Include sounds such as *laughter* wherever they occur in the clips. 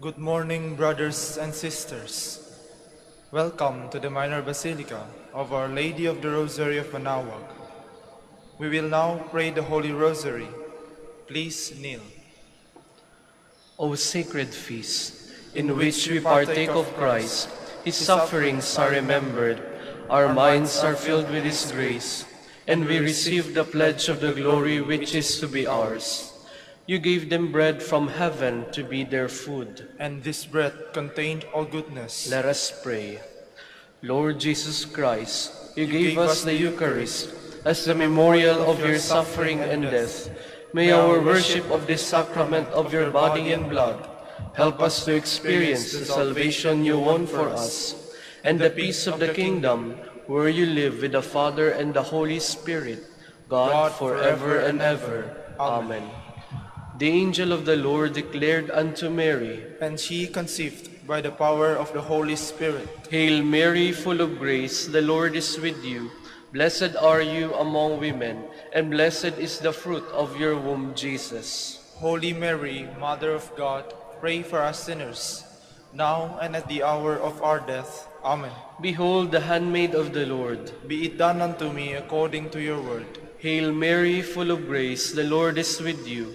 Good morning, brothers and sisters. Welcome to the Minor Basilica of Our Lady of the Rosary of Manaoag. We will now pray the Holy Rosary. Please kneel. O sacred feast, in which we partake of Christ, His sufferings are remembered, our minds are filled with His grace, and we receive the pledge of the glory which is to be ours. You gave them bread from heaven to be their food. And this bread contained all goodness. Let us pray. Lord Jesus Christ, you gave us the Eucharist as the memorial of your suffering and death. May our worship of this sacrament of your body and blood help us to experience the salvation you won for us and the peace of the kingdom where you live with the Father and the Holy Spirit, God forever and ever. Amen. The angel of the Lord declared unto Mary, And she conceived by the power of the Holy Spirit. Hail Mary, full of grace, the Lord is with you. Blessed are you among women, and blessed is the fruit of your womb, Jesus. Holy Mary, Mother of God, pray for us sinners, now and at the hour of our death. Amen. Behold the handmaid of the Lord. Be it done unto me according to your word. Hail Mary, full of grace, the Lord is with you.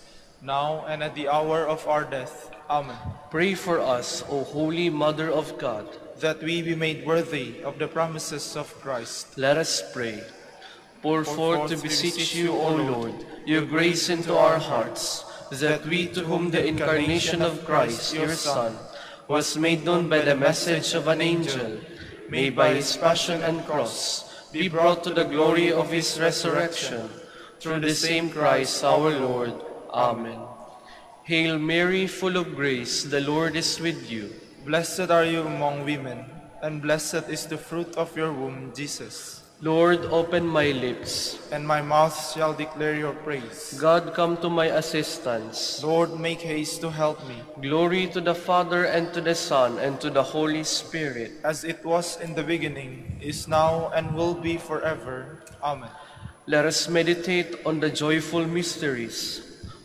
now and at the hour of our death. Amen. Pray for us, O Holy Mother of God, that we be made worthy of the promises of Christ. Let us pray. Pour forth to beseech you, O Lord, your grace into our hearts, that we to whom the incarnation of Christ, your Son, was made known by the message of an angel, may by his passion and cross be brought to the glory of his resurrection, through the same Christ our Lord. Amen. Hail Mary, full of grace, the Lord is with you. Blessed are you among women, and blessed is the fruit of your womb, Jesus. Lord, open my lips, and my mouth shall declare your praise. God, come to my assistance. Lord, make haste to help me. Glory to the Father, and to the Son, and to the Holy Spirit. As it was in the beginning, is now, and will be forever. Amen. Let us meditate on the joyful mysteries.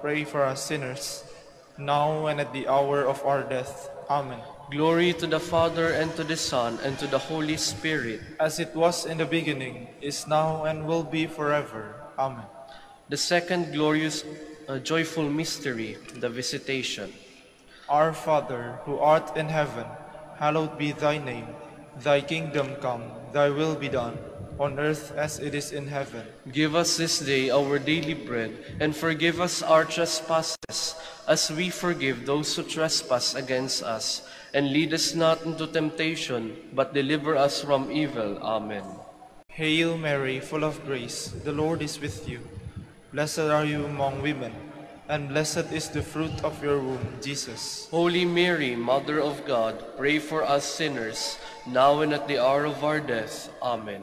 pray for us sinners, now and at the hour of our death. Amen. Glory to the Father, and to the Son, and to the Holy Spirit. As it was in the beginning, is now, and will be forever. Amen. The second glorious, uh, joyful mystery, the Visitation. Our Father, who art in heaven, hallowed be thy name. Thy kingdom come, thy will be done, on earth as it is in heaven. Give us this day our daily bread, and forgive us our trespasses, as we forgive those who trespass against us. And lead us not into temptation, but deliver us from evil. Amen. Hail Mary, full of grace, the Lord is with you. Blessed are you among women, and blessed is the fruit of your womb, Jesus. Holy Mary, Mother of God, pray for us sinners, now and at the hour of our death. Amen.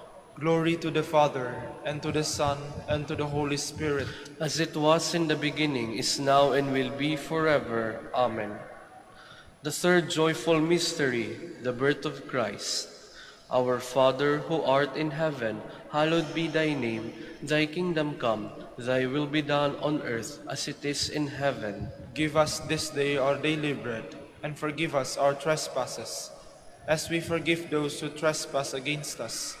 Glory to the Father, and to the Son, and to the Holy Spirit, As it was in the beginning, is now, and will be forever. Amen. The third joyful mystery, the birth of Christ. Our Father, who art in heaven, hallowed be thy name. Thy kingdom come, thy will be done on earth as it is in heaven. Give us this day our daily bread, and forgive us our trespasses, as we forgive those who trespass against us.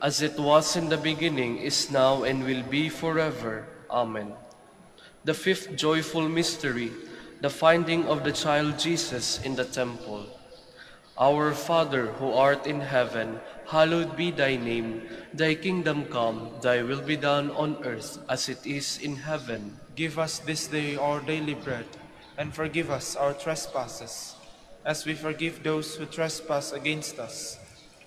As it was in the beginning, is now, and will be forever. Amen. The fifth joyful mystery, the finding of the child Jesus in the temple. Our Father, who art in heaven, hallowed be thy name. Thy kingdom come, thy will be done on earth as it is in heaven. Give us this day our daily bread, and forgive us our trespasses, as we forgive those who trespass against us.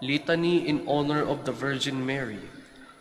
Litany in honor of the Virgin Mary.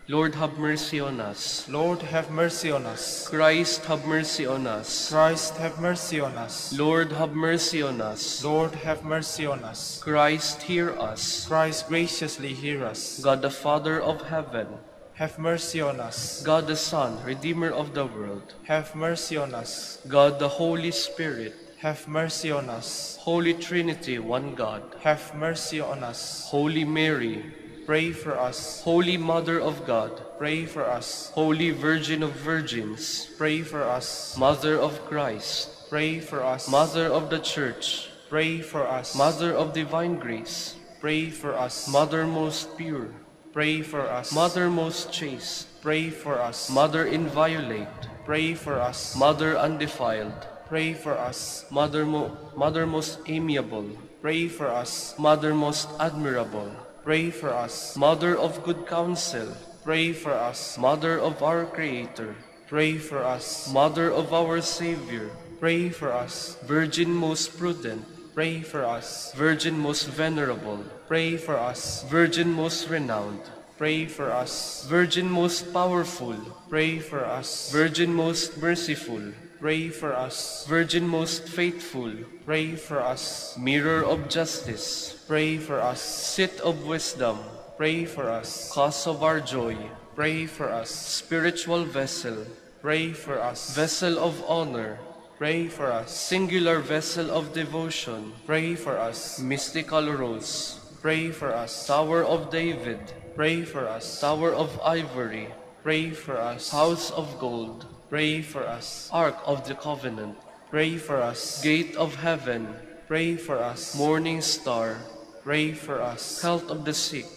Lord, have mercy on us. Lord, have mercy on us. Christ, have mercy on us. Christ, have mercy on us. Lord, have mercy on us. Lord, have mercy on us. Christ, hear us. Christ, graciously hear us. God the Father of heaven, Have mercy on us. God the Son, Redeemer of the world, Have mercy on us. God the Holy Spirit, Have mercy on us. Holy Trinity, one God, Have mercy on us. Holy Mary, Pray for us. Holy Mother of God, Pray for us. Holy Virgin of Virgins, Pray for us. Mother of Christ, Pray for us. Mother of the Church, Pray for us. Mother of Divine Grace, Pray for us. Mother most pure, Pray for us. Mother most chaste, Pray for us. Mother inviolate, Pray for us. Mother undefiled, Pray for us. Mother, mo- Mother most amiable, Pray for us. Mother most admirable, Pray for us. Mother of good counsel, Pray for us. Mother of our Creator, Pray for us. Mother of our Savior, Pray for us. Virgin most prudent, Pray for us. Virgin most venerable, Pray for us. Virgin most renowned, Pray for us. Virgin most powerful, Pray for us. Virgin most merciful, Pray for us. Virgin most faithful, Pray for us. mirror of justice, Pray for us. seat of wisdom, Pray for us. cause of our joy, Pray for us. spiritual vessel, Pray for us. vessel of honor, Pray for us. singular vessel of devotion, Pray for us. mystical rose, Pray for us. Tower of David, Pray for us. Tower of Ivory, Pray for us. House of Gold, Pray for us. Ark of the Covenant, Pray for us. Gate of Heaven, Pray for us. Morning Star, Pray for us. Health of the Sick,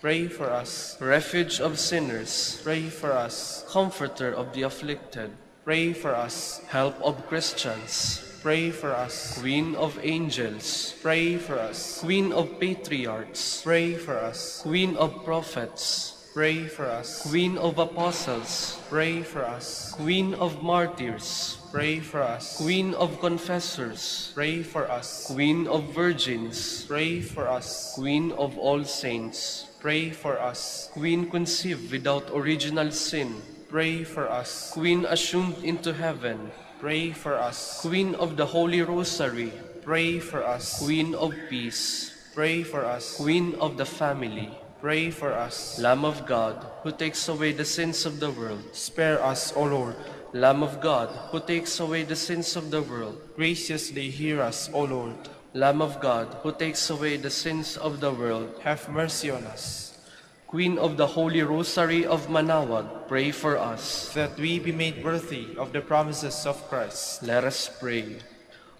Pray for us. Refuge of Sinners, Pray for us. Comforter of the Afflicted, Pray for us. Help of Christians, Pray for us. Queen of Angels, Pray for us. Queen of Patriarchs, Pray for us. Queen of Prophets, Pray for us. Queen of Apostles, Pray for us. Queen of Martyrs, Pray for us. Queen of Confessors, Pray for us. Queen of Virgins, Pray for us. Queen of all saints, Pray for us. Queen conceived without original sin, Pray for us. Queen assumed into heaven, Pray for us. Queen of the Holy Rosary, Pray for us. Queen of Peace, Pray for us. Queen of the Family, Pray for us. Lamb of God, who takes away the sins of the world, Spare us, O Lord. Lamb of God, who takes away the sins of the world, Graciously hear us, O Lord. Lamb of God, who takes away the sins of the world, Have mercy on us, Queen of the Holy Rosary of Manaoag, pray for us. that we be made worthy of the promises of Christ. Let us pray.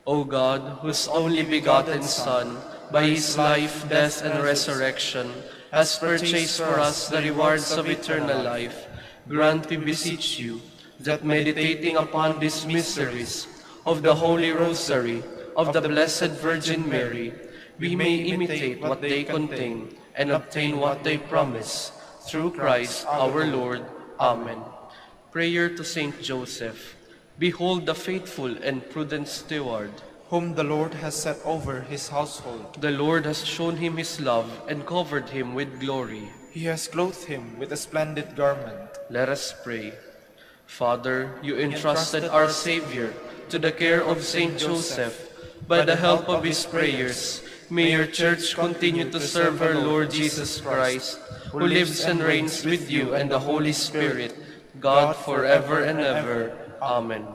O God, whose only begotten Son, by his life, death, and resurrection, has purchased for us the rewards of eternal life, grant, we beseech you, that meditating upon these mysteries of the Holy Rosary of the Blessed Virgin Mary, we may imitate what they contain and obtain what they promise. Through Christ our Lord. Amen. Prayer to Saint Joseph. Behold the faithful and prudent steward. Whom the Lord has set over his household. The Lord has shown him his love and covered him with glory. He has clothed him with a splendid garment. Let us pray. Father, you entrusted our Savior to the care of Saint Joseph. By the help of his prayers, may your church continue to serve her Lord Jesus Christ, who lives and reigns with you and the Holy Spirit, God forever and ever. Amen.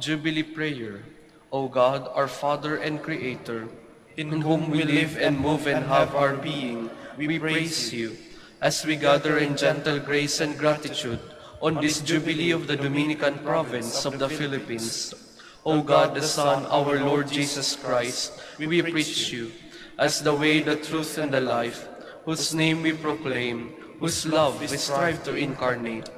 Jubilee Prayer. O God, our Father and Creator, in whom we live and move and have our being, we praise you as we gather in gentle grace and gratitude on this Jubilee of the Dominican province of the Philippines. O God, the Son, our Lord Jesus Christ, we preach you as the way, the truth, and the life, whose name we proclaim, whose love we strive to incarnate.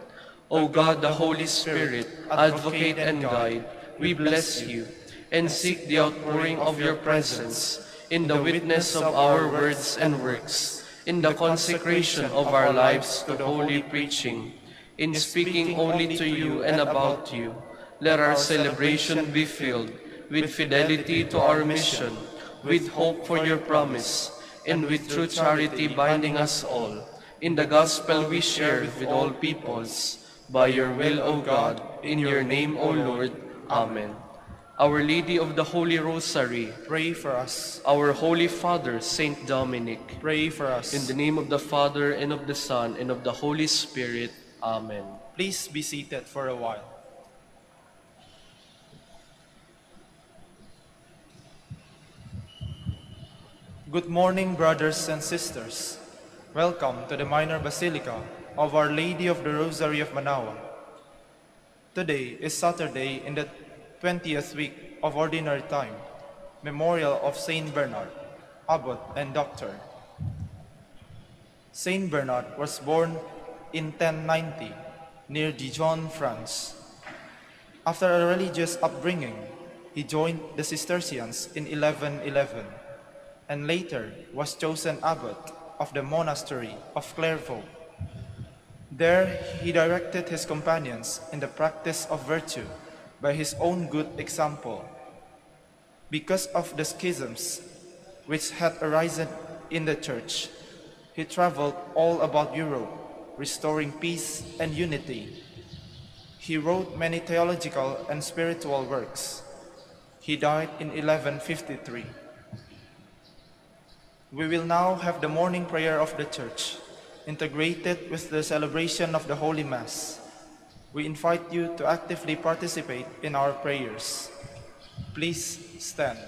O God, the Holy Spirit, advocate and guide, we bless you and seek the outpouring of your presence in the witness of our words and works, in the consecration of our lives to holy preaching, in speaking only to you and about you. Let our celebration be filled with fidelity to our mission, with hope for your promise, and with true charity binding us all. In the gospel we share with all peoples, by your will, O God, in your name, O Lord. Amen. Our Lady of the Holy Rosary, Pray for us. our Holy Father, Saint Dominic, Pray for us. in the name of the Father, and of the Son, and of the Holy Spirit. Amen. Please be seated for a while. Good morning, brothers and sisters. Welcome to the Minor Basilica of Our Lady of the Rosary of Manaoag. Today is Saturday in the 20th week of Ordinary Time, memorial of Saint Bernard, abbot and doctor. Saint Bernard was born in 1090 near Dijon, France. After a religious upbringing, he joined the Cistercians in 1111 and later was chosen abbot of the monastery of Clairvaux. There, he directed his companions in the practice of virtue by his own good example. Because of the schisms which had arisen in the church, he traveled all about Europe, restoring peace and unity. He wrote many theological and spiritual works. He died in 1153. We will now have the morning prayer of the Church, integrated with the celebration of the Holy Mass. We invite you to actively participate in our prayers. Please stand.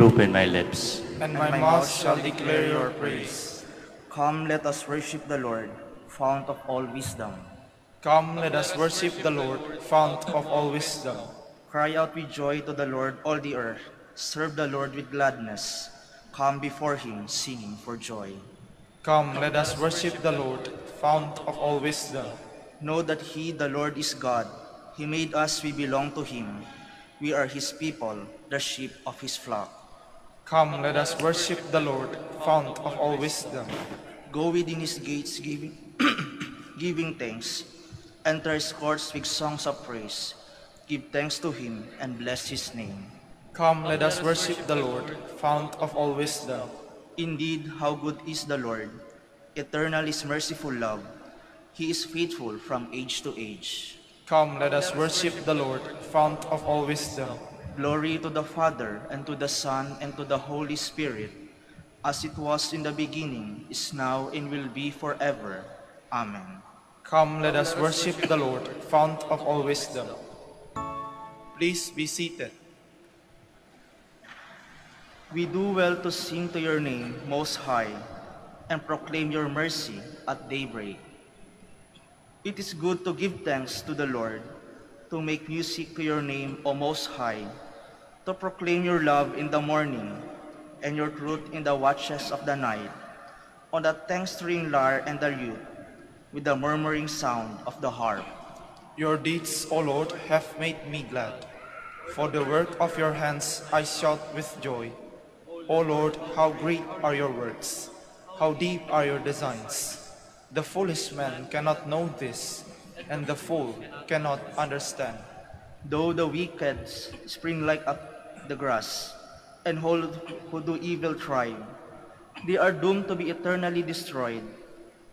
Lord, open my lips. And my mouth shall declare your praise. Come, let us worship the Lord, fount of all wisdom. Come, let us worship the Lord, fount of all wisdom. Cry out with joy to the Lord, all the earth. Serve the Lord with gladness. Come before him, singing for joy. Come, let us worship the Lord, fount of all wisdom. Know that he, the Lord, is God. He made us, we belong to him. We are his people, the sheep of his flock. Come, let us worship the Lord, fount of all wisdom. Go within his gates, giving, *coughs* giving thanks. Enter his courts with songs of praise. Give thanks to him and bless his name. Come, let us worship the Lord, fount of all wisdom. Indeed, how good is the Lord! Eternal is merciful love. He is faithful from age to age. Come, let us worship the Lord, fount of all wisdom. Glory to the Father, and to the Son, and to the Holy Spirit, as it was in the beginning, is now, and will be forever. Amen. Come, let us worship the Lord, fount of all wisdom. Please be seated. We do well to sing to your name, Most High, and proclaim your mercy at daybreak. It is good to give thanks to the Lord, to make music to your name, O Most High, to proclaim your love in the morning and your truth in the watches of the night, on the thanks-string lyre and the lute, with the murmuring sound of the harp. Your deeds, O Lord, have made me glad. For the work of your hands I shout with joy. O Lord, how great are your works! How deep are your designs! The foolish man cannot know this, and the fool cannot understand. Though the wicked spring like up the grass, and hold who do evil thrive, they are doomed to be eternally destroyed.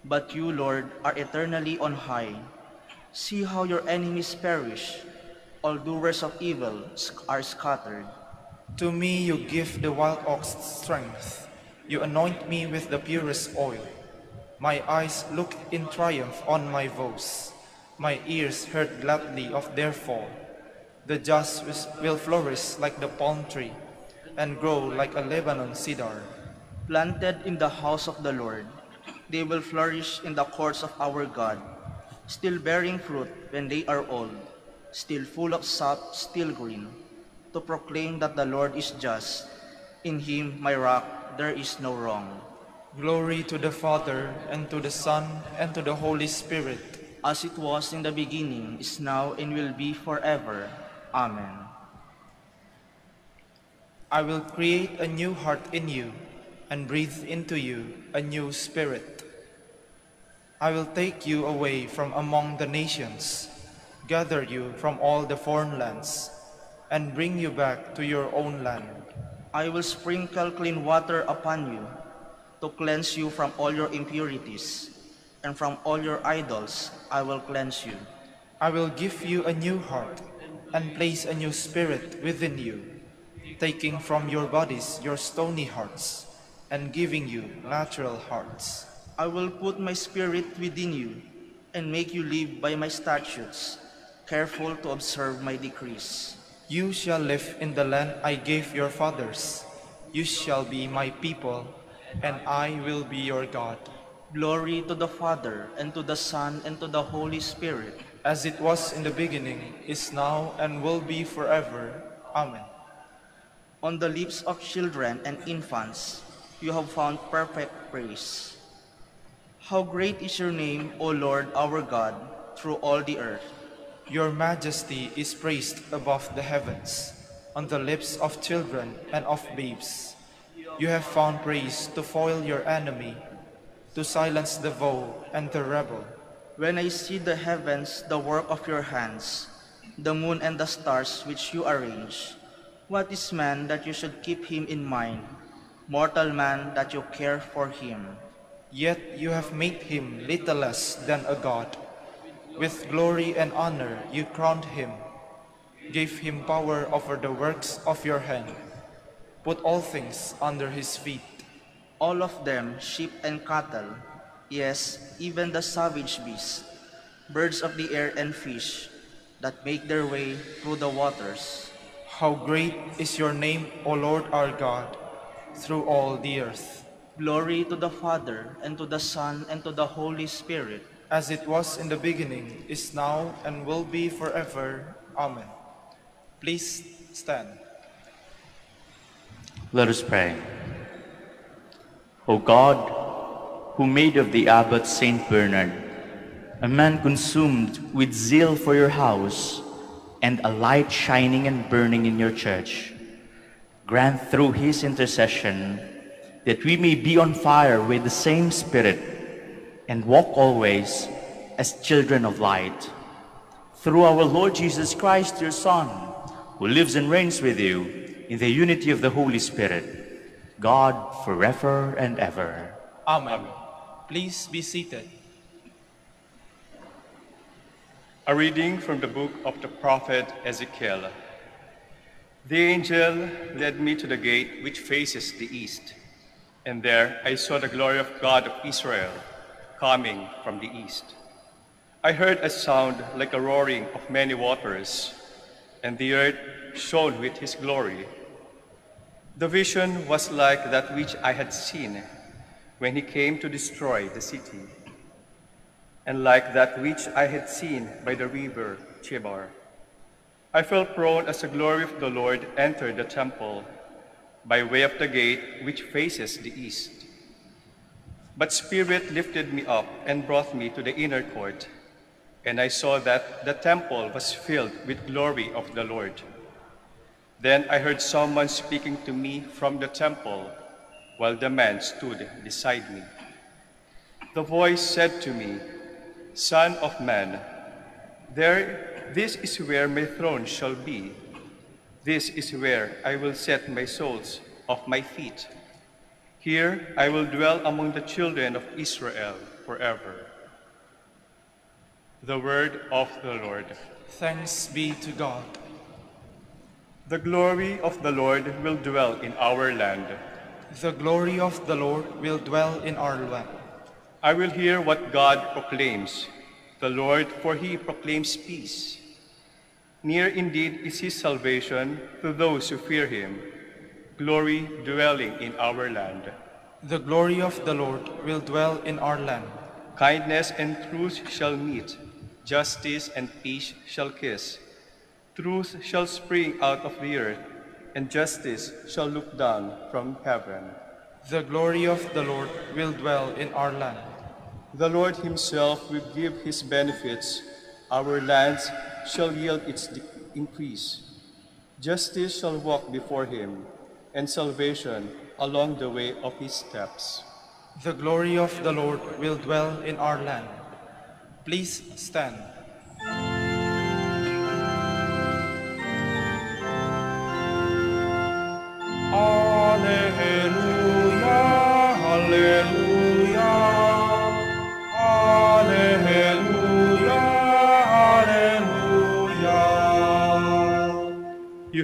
But you, Lord, are eternally on high. See how your enemies perish. All doers of evil are scattered. To me you give the wild ox strength. You anoint me with the purest oil. My eyes look in triumph on my foes. My ears heard gladly of their fall. The just will flourish like the palm tree and grow like a Lebanon cedar. Planted in the house of the Lord, they will flourish in the courts of our God, still bearing fruit when they are old, still full of sap, still green, to proclaim that the Lord is just. In him, my rock, there is no wrong. Glory to the Father, and to the Son, and to the Holy Spirit, As it was in the beginning, is now, and will be forever. Amen. I will create a new heart in you and breathe into you a new spirit. I will take you away from among the nations, gather you from all the foreign lands, and bring you back to your own land. I will sprinkle clean water upon you to cleanse you from all your impurities, and from all your idols I will cleanse you. I will give you a new heart and place a new spirit within you, taking from your bodies your stony hearts and giving you natural hearts. I will put my spirit within you and make you live by my statutes, careful to observe my decrees. You shall live in the land I gave your fathers. You shall be my people, and I will be your God. Glory to the Father, and to the Son, and to the Holy Spirit, As it was in the beginning, is now, and will be forever. Amen. on the lips of children and infants, you have found perfect praise. How great is your name, O Lord our God, through all the earth. Your majesty is praised above the heavens, on the lips of children and of babes. You have found praise to foil your enemy, to silence the foe and the rebel. When I see the heavens, the work of your hands, the moon and the stars which you arrange, what is man that you should keep him in mind, mortal man that you care for him? Yet you have made him little less than a god. With glory and honor you crowned him, gave him power over the works of your hand, put all things under his feet. All of them sheep and cattle, yes, even the savage beasts, birds of the air and fish that make their way through the waters. How great is your name, O Lord our God, through all the earth. Glory to the Father, and to the Son, and to the Holy Spirit, as it was in the beginning, is now, and will be forever. Amen. Please stand. Let us pray. O God, who made of the abbot Saint Bernard a man consumed with zeal for your house and a light shining and burning in your church, grant through his intercession that we may be on fire with the same spirit and walk always as children of light. Through our Lord Jesus Christ, your Son, who lives and reigns with you in the unity of the Holy Spirit, God forever and ever. Amen. Please be seated. A reading from the book of the prophet Ezekiel. The angel led me to the gate which faces the east, and there I saw the glory of God of Israel coming from the east. I heard a sound like a roaring of many waters, and the earth shone with his glory. The vision was like that which I had seen when he came to destroy the city, and like that which I had seen by the river Chebar. I fell prone as the glory of the Lord entered the temple by way of the gate which faces the east. But Spirit lifted me up and brought me to the inner court, and I saw that the temple was filled with glory of the Lord. Then I heard someone speaking to me from the temple, while the man stood beside me. The voice said to me, Son of man, there, this is where my throne shall be. This is where I will set my soles of my feet. Here I will dwell among the children of Israel forever. The word of the Lord. Thanks be to God. The glory of the Lord will dwell in our land. The glory of the Lord will dwell in our land. I will hear what God proclaims, the Lord, for he proclaims peace. Near indeed is his salvation to those who fear him, glory dwelling in our land. The glory of the Lord will dwell in our land. Kindness and truth shall meet, justice and peace shall kiss. Truth shall spring out of the earth, and justice shall look down from heaven. The glory of the Lord will dwell in our land. The Lord himself will give his benefits. Our lands shall yield its increase. Justice shall walk before him, and salvation along the way of his steps. The glory of the Lord will dwell in our land. Please stand.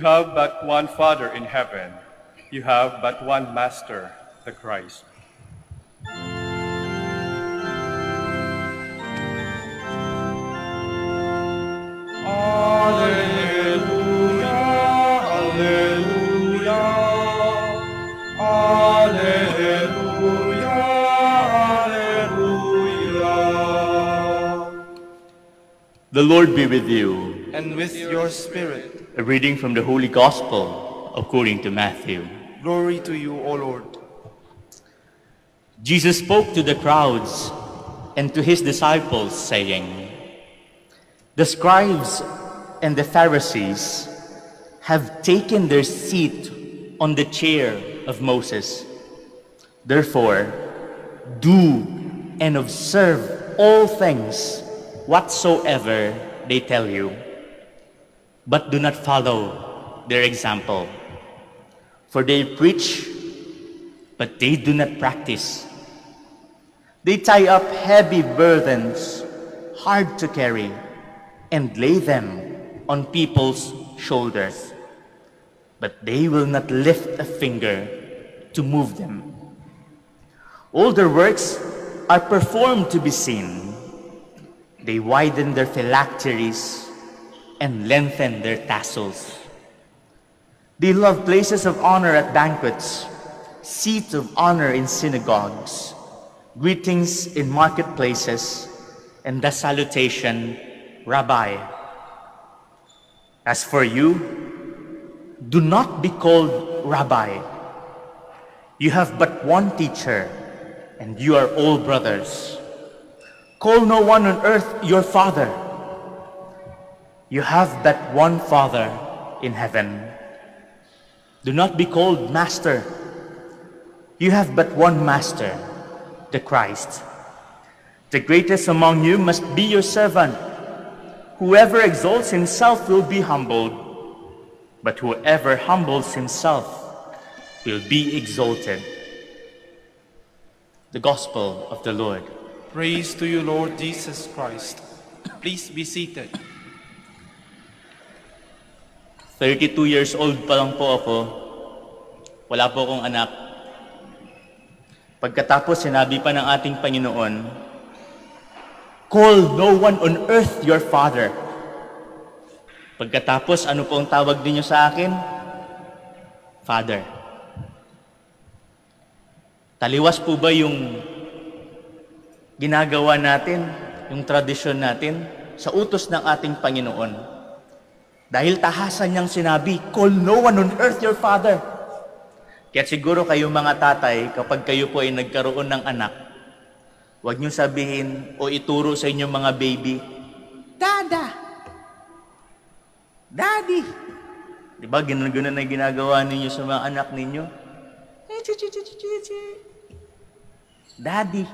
Have but one Father in heaven. You have but one Master, the Christ. Alleluia, Alleluia, Alleluia, Alleluia. The Lord be with you. And with your spirit, A reading from the Holy Gospel according to Matthew. glory to you, O Lord. Jesus spoke to the crowds and to his disciples, saying, The scribes and the Pharisees have taken their seat on the chair of Moses. Therefore, do and observe all things whatsoever they tell you, but do not follow their example. For they preach, but they do not practice. They tie up heavy burdens, hard to carry, and lay them on people's shoulders. But they will not lift a finger to move them. All their works are performed to be seen. They widen their phylacteries and lengthen their tassels. They love places of honor at banquets, seats of honor in synagogues, greetings in marketplaces, and the salutation, Rabbi. As for you, do not be called Rabbi. You have but one teacher, and you are all brothers. Call no one on earth your father. You have but one Father in heaven. Do not be called Master. You have but one Master, the Christ. The greatest among you must be your servant. Whoever exalts himself will be humbled, but whoever humbles himself will be exalted. The Gospel of the Lord. Praise to you, Lord Jesus Christ. Please be seated. 32 years old pa lang po ako. Wala po akong anak. Pagkatapos sinabi pa ng ating Panginoon, Call no one on earth your father. Pagkatapos, ano po ang tawag ninyo sa akin? Father. Taliwas po ba yung ginagawa natin, yung tradisyon natin, sa utos ng ating Panginoon? Dahil tahasan niyang sinabi, Call no one on earth your father. Kaya siguro kayo mga tatay, kapag kayo po ay nagkaroon ng anak, huwag niyo sabihin o ituro sa inyong mga baby, Dada! Daddy! Di ba, ganun-ganun na ginagawa ninyo sa mga anak ninyo? Eh. Daddy!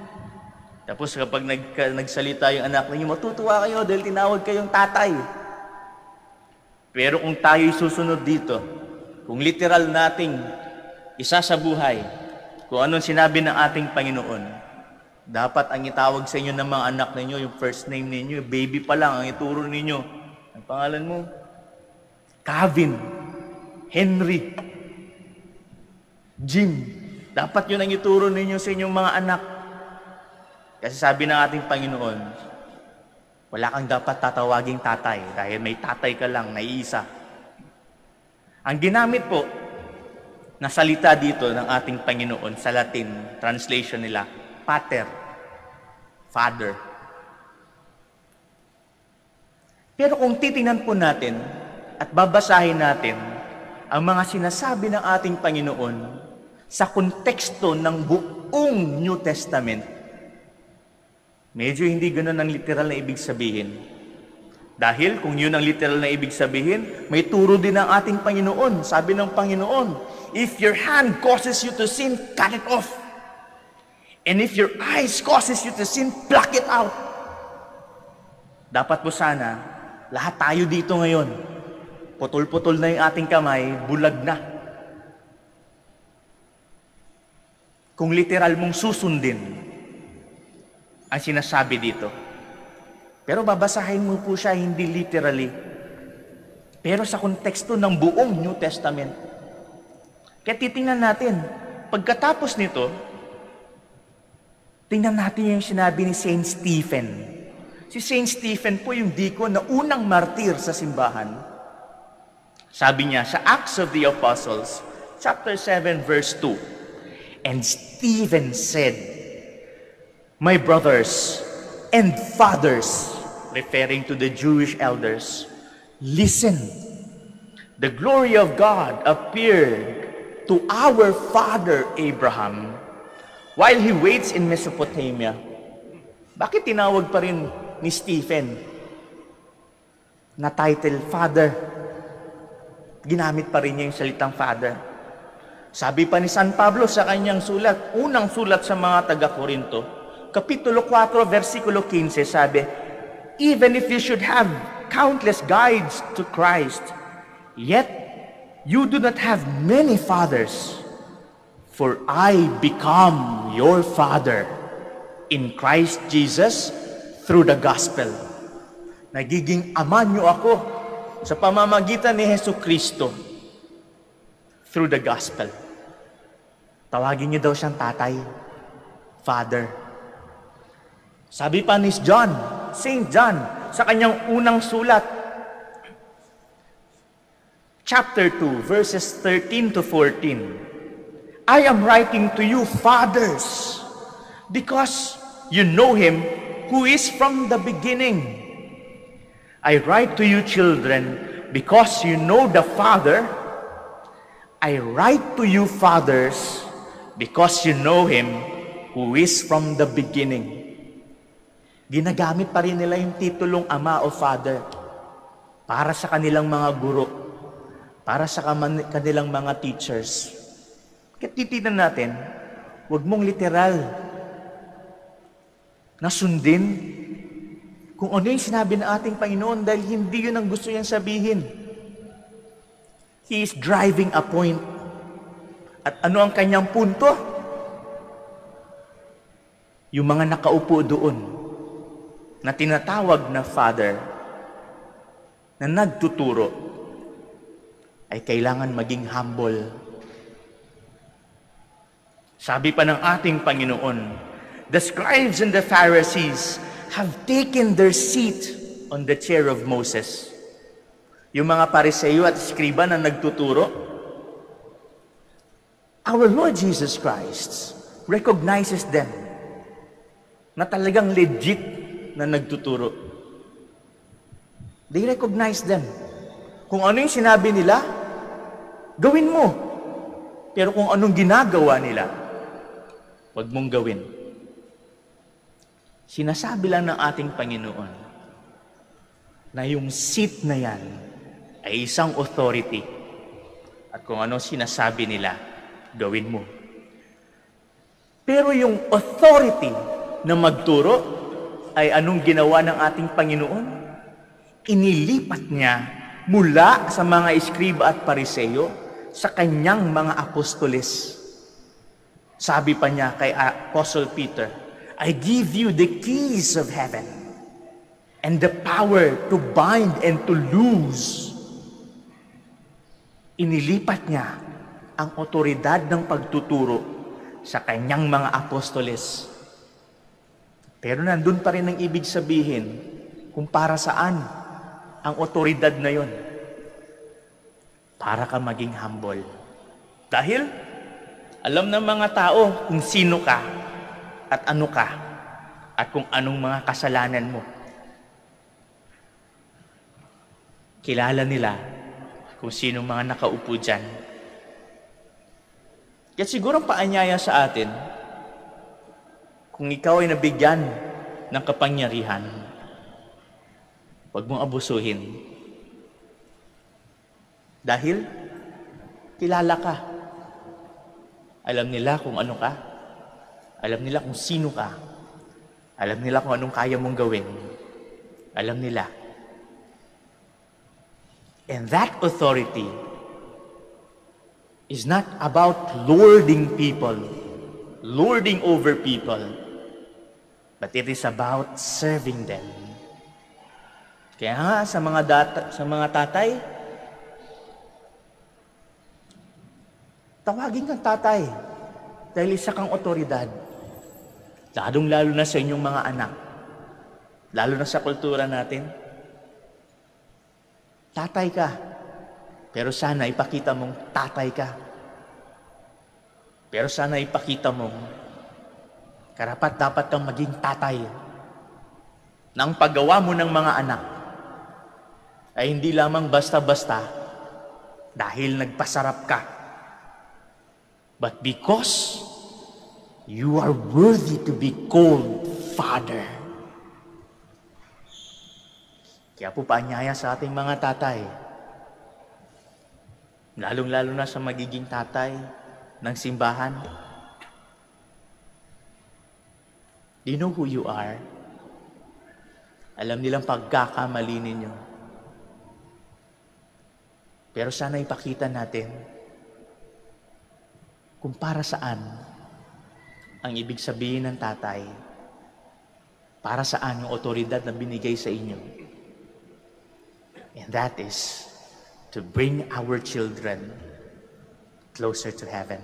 Tapos kapag nagka, nagsalita yung anak ninyo, matutuwa kayo dahil tinawag kayong tatay. Pero kung tayo'y susunod dito, kung literal nating isa sa buhay, kung anong sinabi ng ating Panginoon, dapat ang itawag sa inyo ng mga anak ninyo, yung first name ninyo, baby pa lang, ang ituro ninyo. Ang pangalan mo? Calvin, Henry, Jim. Dapat yun ang ituro ninyo sa inyong mga anak. Kasi sabi ng ating Panginoon, wala kang dapat tatawaging tatay dahil may tatay ka lang na iisa. Ang ginamit po na salita dito ng ating Panginoon sa Latin translation nila, pater, father. Pero kung titingnan po natin at babasahin natin ang mga sinasabi ng ating Panginoon sa konteksto ng buong New Testament, medyo hindi ganun ang literal na ibig sabihin. Dahil kung yun ang literal na ibig sabihin, may turo din ng ating Panginoon. Sabi ng Panginoon, if your hand causes you to sin, cut it off. And if your eyes causes you to sin, pluck it out. Dapat po sana, lahat tayo dito ngayon, putol-putol na yung ating kamay, bulag na. Kung literal mong susundin ang sinasabi dito. Pero babasahin mo po siya hindi literally. Pero sa konteksto ng buong New Testament. Kaya titingnan natin, pagkatapos nito, tingnan natin yung sinabi ni Saint Stephen. Si Saint Stephen po yung dikon na unang martir sa simbahan. Sabi niya sa Acts of the Apostles, chapter 7, verse 2, And Stephen said, My brothers and fathers, referring to the Jewish elders, listen. The glory of God appeared to our father Abraham while he waits in Mesopotamia. Bakit tinawag pa rin ni Stephen na title Father? Ginamit pa rin niya yung salitang Father. Sabi pa ni San Pablo sa kanyang sulat, unang sulat sa mga taga-Korinto, Kapitulo 4, versikulo 15, sabi, Even if you should have countless guides to Christ, yet you do not have many fathers, for I become your father in Christ Jesus through the gospel. Nagiging ama niyo ako sa pamamagitan ni Heso Kristo through the gospel. Tawagin niyo daw siyang tatay, father. Sabi pa ni John, St. John, sa kanyang unang sulat, chapter 2, verses 13 to 14. I am writing to you, fathers, because you know him who is from the beginning. I write to you, children, because you know the Father. I write to you, fathers, because you know him who is from the beginning. Ginagamit pa rin nila yung titulong ama o father para sa kanilang mga guro, para sa kanilang mga teachers. Kaya titinan natin, huwag mong literal na sundin kung ano yung sinabi ng ating Panginoon dahil hindi yun ang gusto niyang sabihin. He is driving a point. At ano ang kanyang punto? Yung mga nakaupo doon na tinatawag na Father na nagtuturo ay kailangan maging humble. Sabi pa ng ating Panginoon, the scribes and the Pharisees have taken their seat on the chair of Moses. Yung mga pariseyo at skriba na nagtuturo, our Lord Jesus Christ recognizes them na talagang legit na nagtuturo. They recognize them. Kung ano yung sinabi nila, gawin mo. Pero kung anong ginagawa nila, huwag mong gawin. Sinasabi lang ng ating Panginoon na yung seat na yan ay isang authority. At kung ano sinasabi nila, gawin mo. Pero yung authority na magturo ay anong ginawa ng ating Panginoon? Inilipat niya mula sa mga iskriba at pariseyo sa kanyang mga apostoles. Sabi pa niya kay Apostle Peter, I give you the keys of heaven and the power to bind and to loose. Inilipat niya ang otoridad ng pagtuturo sa kanyang mga apostoles. Pero nandun pa rin ang ibig sabihin kung para saan ang otoridad na yon. Para ka maging humble. Dahil alam ng mga tao kung sino ka at ano ka at kung anong mga kasalanan mo. Kilala nila kung sino mga nakaupo dyan. Kaya siguro paanyaya sa atin, kung ikaw ay nabigyan ng kapangyarihan, huwag mong abusuhin. Dahil, kilala ka. Alam nila kung ano ka. Alam nila kung sino ka. Alam nila kung anong kaya mong gawin. Alam nila. And that authority is not about lording people, lording over people, but it is about serving them. Kaya nga sa mga data, sa mga tatay, tawagin kang tatay dahil isa kang otoridad. Lalong-lalo na sa inyong mga anak. Lalo na sa kultura natin. Tatay ka. Pero sana ipakita mong tatay ka. Pero sana ipakita mong Karapat dapat kang maging tatay ng paggawa mo ng mga anak ay hindi lamang basta-basta dahil nagpasarap ka. But because you are worthy to be called Father. Kaya po paanyaya sa ating mga tatay, lalong-lalo na sa magiging tatay ng simbahan, you know who you are? Alam nilang pagkakamali ninyo. Pero sana ipakita natin kung para saan ang ibig sabihin ng tatay, para saan yung otoridad na binigay sa inyo. And that is to bring our children closer to heaven,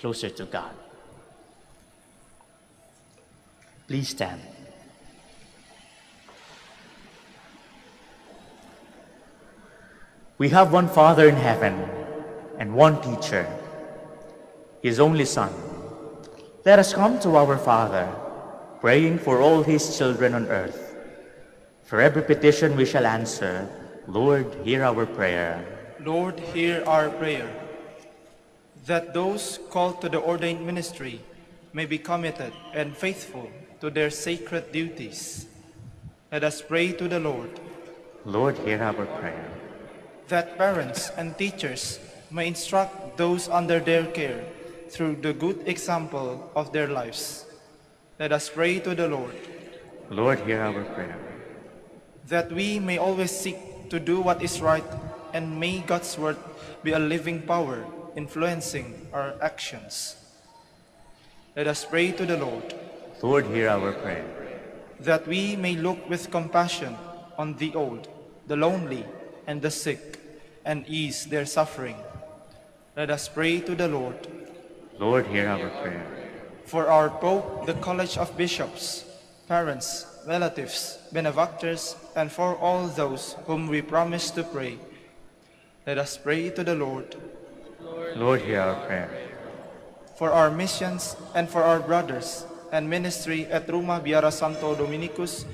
closer to God. Please stand. We have one Father in heaven and one teacher, His only Son. Let us come to our Father, praying for all His children on earth. For every petition we shall answer, Lord, hear our prayer. Lord, hear our prayer. That those called to the ordained ministry may be committed and faithful to their sacred duties. Let us pray to the Lord. Lord, hear our prayer. That parents and teachers may instruct those under their care through the good example of their lives. Let us pray to the Lord. Lord, hear our prayer. that we may always seek to do what is right and may God's word be a living power influencing our actions. Let us pray to the Lord Lord, hear our prayer. that we may look with compassion on the old, the lonely, and the sick and ease their suffering. Let us pray to the Lord Lord, hear our prayer. for our Pope, the College of Bishops, parents, relatives, benefactors, and for all those whom we promise to pray. Let us pray to the Lord Lord, hear our prayer. for our missions and for our brothers and ministry at Ruma Biara Santo Dominicus,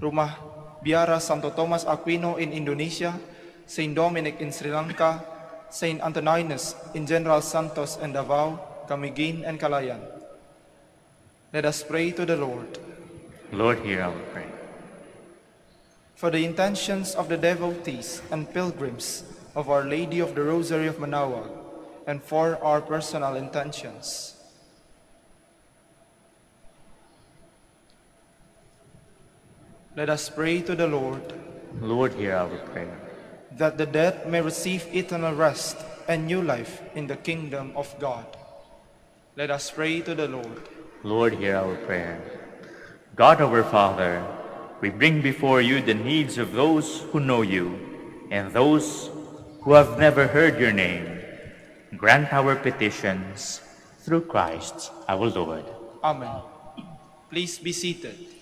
Ruma Biara Santo Thomas Aquino in Indonesia, Saint Dominic in Sri Lanka, Saint Antoninus in General Santos and Davao, Camiguin and Calayan. Let us pray to the Lord. Lord, hear our prayer. for the intentions of the devotees and pilgrims of Our Lady of the Rosary of Manaoag, and for our personal intentions. Let us pray to the Lord Lord, hear our prayer. that the dead may receive eternal rest and new life in the kingdom of God. Let us pray to the Lord. Lord, hear our prayer. God our Father, we bring before you the needs of those who know you and those who have never heard your name. Grant our petitions through Christ our Lord. Amen. Please be seated.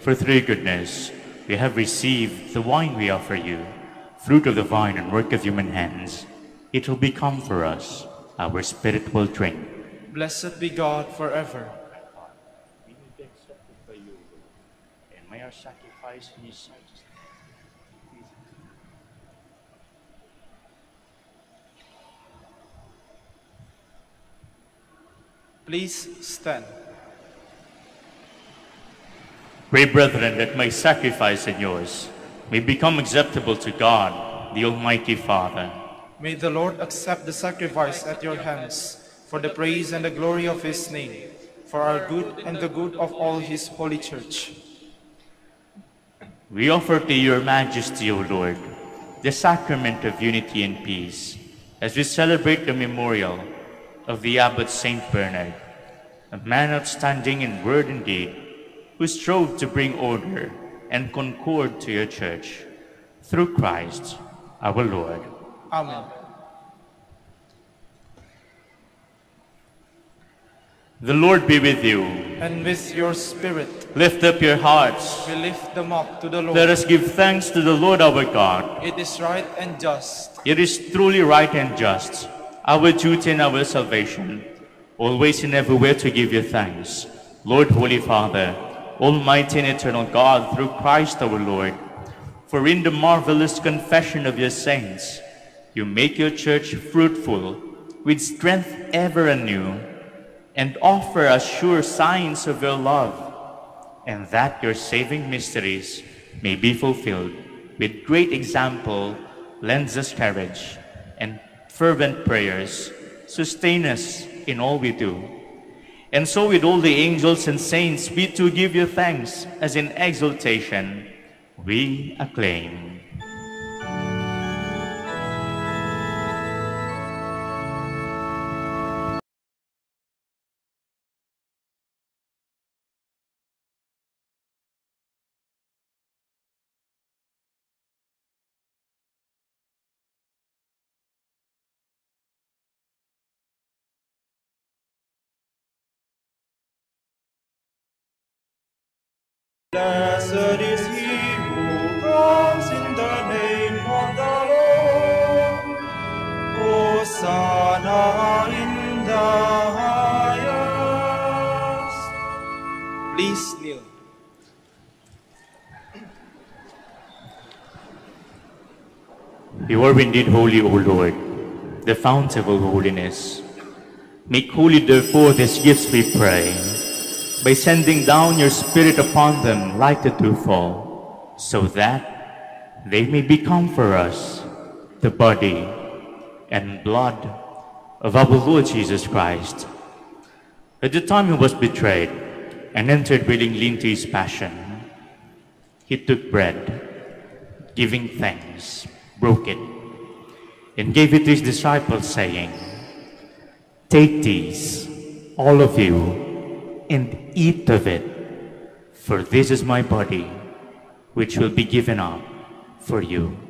For through goodness we have received the wine we offer you, fruit of the vine and work of human hands. It will become for us our spiritual drink. Blessed be God forever. And may our sacrifice in his sight Please stand. Pray, brethren, that my sacrifice and yours may become acceptable to God, the Almighty Father. May the Lord accept the sacrifice at your hands for the praise and the glory of his name, for our good and the good of all his holy church. We offer to your majesty, O Lord, the sacrament of unity and peace, as we celebrate the memorial of the Abbot Saint Bernard, a man outstanding in word and deed, who strove to bring order and concord to your church, through Christ our Lord. Amen. The Lord be with you. And with your spirit, Lift up your hearts. we lift them up to the Lord. Let us give thanks to the Lord our God. It is right and just. It is truly right and just, our duty and our salvation, always and everywhere to give you thanks. Lord, Holy Father, Almighty and eternal God, through Christ our Lord, for in the marvelous confession of your saints, you make your church fruitful with strength ever anew, and offer us sure signs of your love, and that your saving mysteries may be fulfilled with great example lends us courage and fervent prayers sustain us in all we do and so with all the angels and saints we too give you thanks as in exaltation. We acclaim Hosanna in the highest. Please kneel. You are indeed holy, O Lord, the fount of all holiness. Make holy, therefore, these gifts, we pray, by sending down your Spirit upon them like the dewfall, so that they may become for us the body and blood of our Lord Jesus Christ. At the time he was betrayed and entered willingly into his passion, he took bread, giving thanks, broke it, and gave it to his disciples, saying, Take these, all of you, and eat of it, for this is my body, which will be given up for you.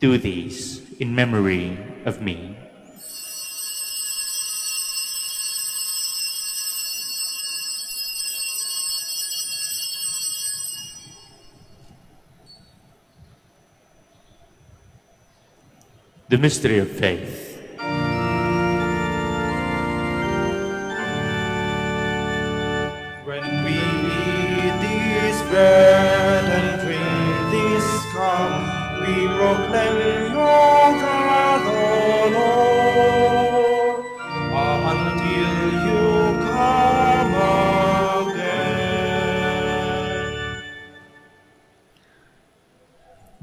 Do these in memory of me. The mystery of faith. When we eat this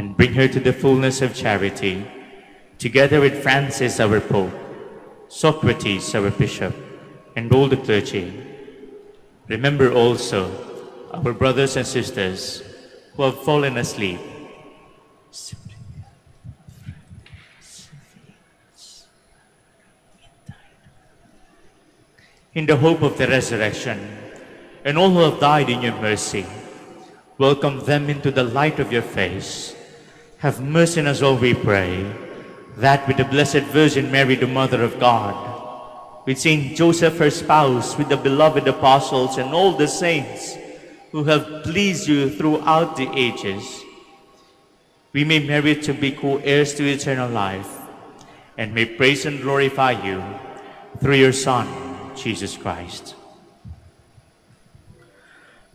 and bring her to the fullness of charity together with Francis, our Pope, Socrates, our Bishop, and all the clergy. Remember also our brothers and sisters who have fallen asleep. In the hope of the resurrection, and all who have died in your mercy, welcome them into the light of your face. Have mercy on us all, we pray, that with the Blessed Virgin Mary, the Mother of God, with Saint Joseph, her spouse, with the beloved apostles, and all the saints who have pleased you throughout the ages, we may merit to be co-heirs to eternal life, and may praise and glorify you through your Son, Jesus Christ.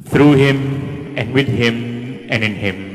Through him, and with him, and in him,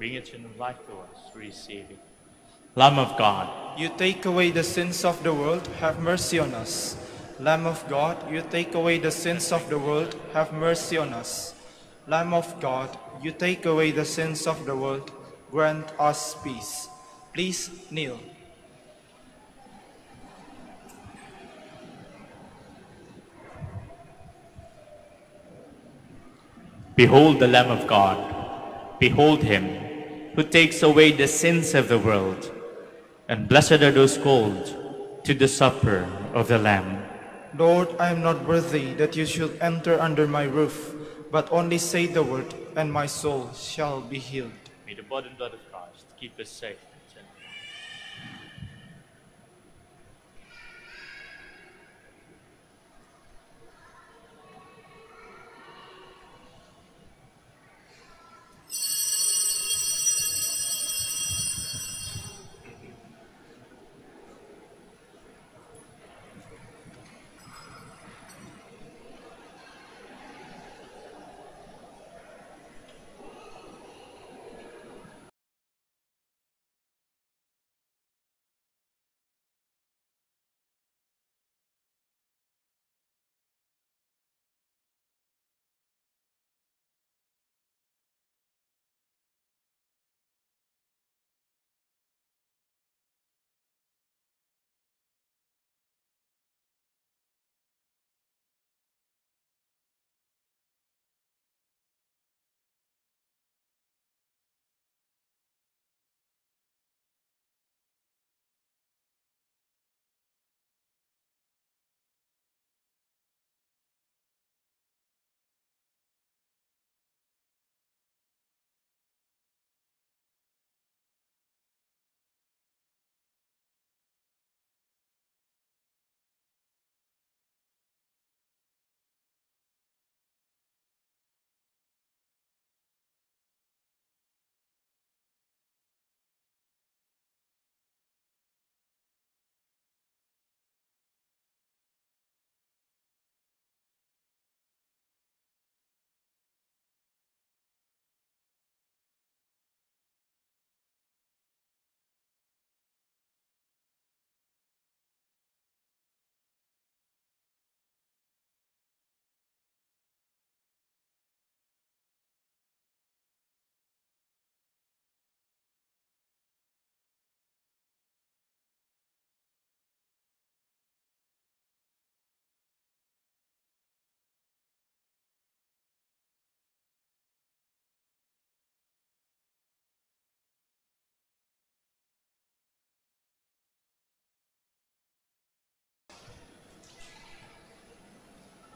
bring eternal life to us, receive it. Lamb of God, you take away the sins of the world, have mercy on us. Lamb of God, you take away the sins of the world, have mercy on us. Lamb of God, you take away the sins of the world, grant us peace. Please kneel. behold the Lamb of God. Behold him who takes away the sins of the world. And blessed are those called to the supper of the Lamb. Lord, I am not worthy that you should enter under my roof, but only say the word, and my soul shall be healed. May the body and blood of Christ keep us safe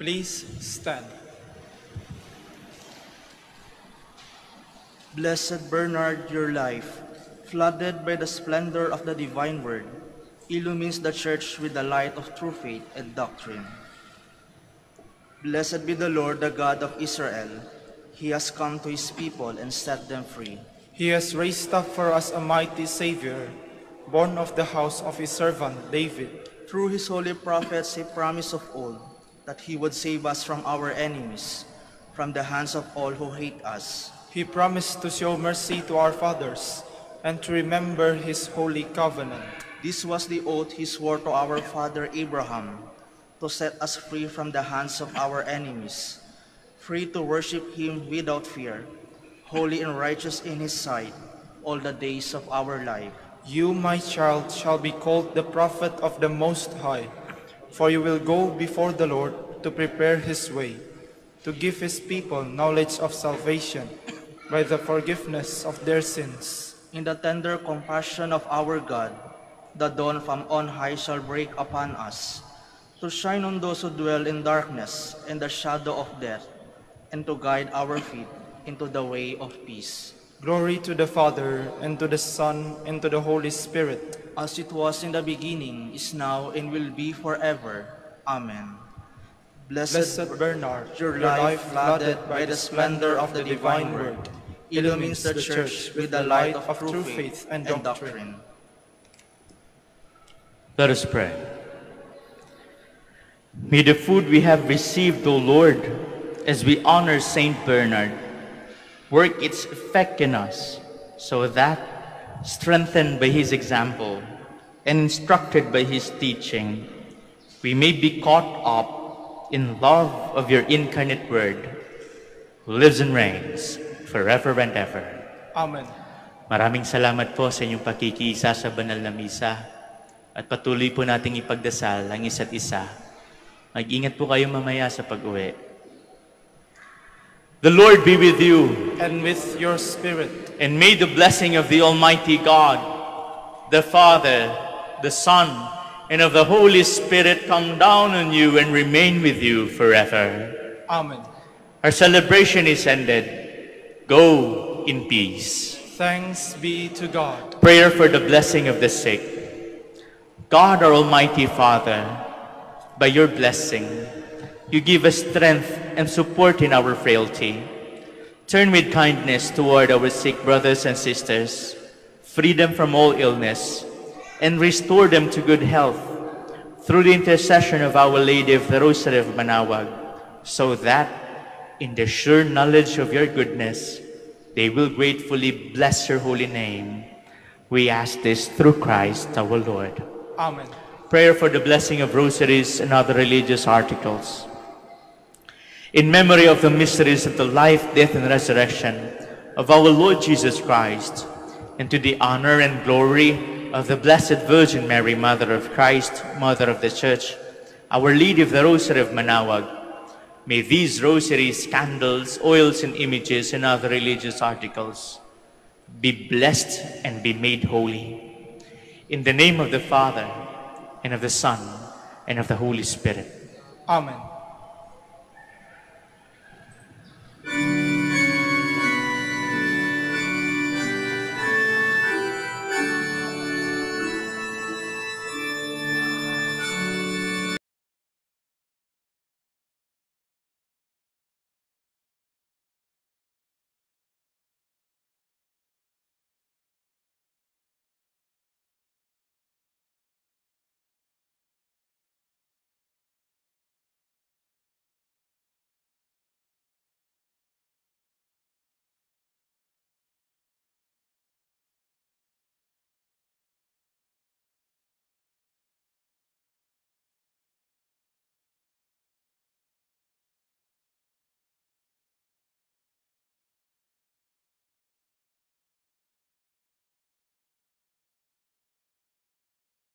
Please stand. Blessed Bernard, your life, flooded by the splendor of the divine word, illumines the church with the light of true faith and doctrine. Blessed be the Lord, the God of Israel. He has come to his people and set them free. He has raised up for us a mighty Savior, born of the house of his servant David. Through his holy prophets, he promised of old that he would save us from our enemies, from the hands of all who hate us. He promised to show mercy to our fathers and to remember his holy covenant. This was the oath he swore to our father Abraham to set us free from the hands of our enemies, free to worship him without fear, holy and righteous in his sight all the days of our life. You, my child, shall be called the prophet of the Most High, for you will go before the Lord to prepare his way, to give his people knowledge of salvation by the forgiveness of their sins. In the tender compassion of our God, the dawn from on high shall break upon us, to shine on those who dwell in darkness and the shadow of death, and to guide our feet into the way of peace. Glory to the Father, and to the Son, and to the Holy Spirit, As it was in the beginning, is now, and will be forever. Amen. Blessed Bernard, your life, flooded by the splendor of the divine word, illumines the church with the light of true faith and doctrine. Let us pray. May the food we have received, O Lord, as we honor Saint Bernard, work its effect in us, so that, strengthened by his example and instructed by his teaching, we may be caught up in love of your incarnate Word, who lives and reigns forever and ever. Amen. Maraming salamat po sa inyong pakikisa sa banal na misa at patuloy po nating ipagdasal ang isa't isa. Mag-ingat po kayo mamaya sa pag-uwi. The Lord be with you, And with your spirit, and may the blessing of the Almighty God, the Father, the Son, and of the Holy Spirit come down on you and remain with you forever. Amen. Our celebration is ended. Go in peace. Thanks be to God. Prayer for the blessing of the sick. God, our Almighty Father, by your blessing, you give us strength and support in our frailty. Turn with kindness toward our sick brothers and sisters, free them from all illness, and restore them to good health through the intercession of Our Lady of the Rosary of Manaoag, so that, in the sure knowledge of your goodness, they will gratefully bless your holy name. We ask this through Christ our Lord. Amen. Prayer for the blessing of rosaries and other religious articles. In memory of the mysteries of the life, death, and resurrection of our Lord Jesus Christ, and to the honor and glory of the Blessed Virgin Mary, Mother of Christ, Mother of the Church, Our Lady of the Rosary of Manaoag, may these rosaries, candles, oils, and images, and other religious articles be blessed and be made holy. In the name of the Father, and of the Son, and of the Holy Spirit. Amen.